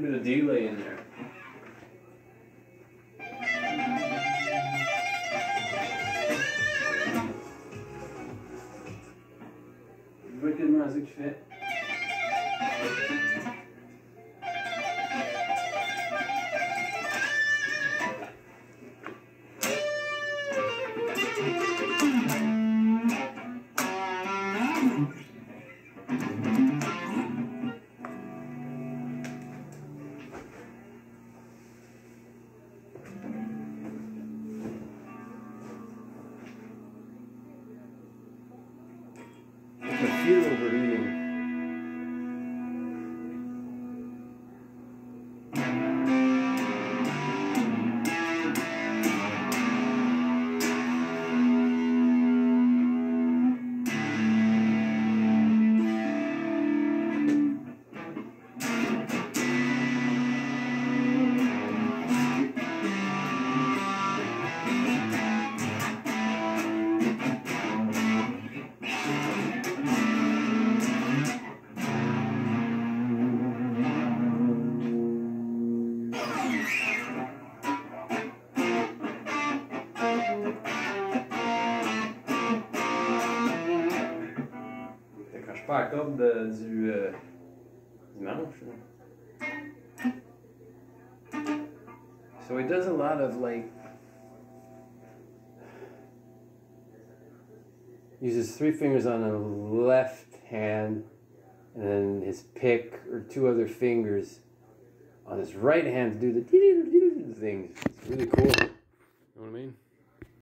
A bit of delay in there. Wicked Magic Fit. Overheating. T'accroches pas la corde de- du, euh. So it does a lot of like uses three fingers on the left hand and then his pick or two other fingers on his right hand to do the things. It's really cool. You know what I mean?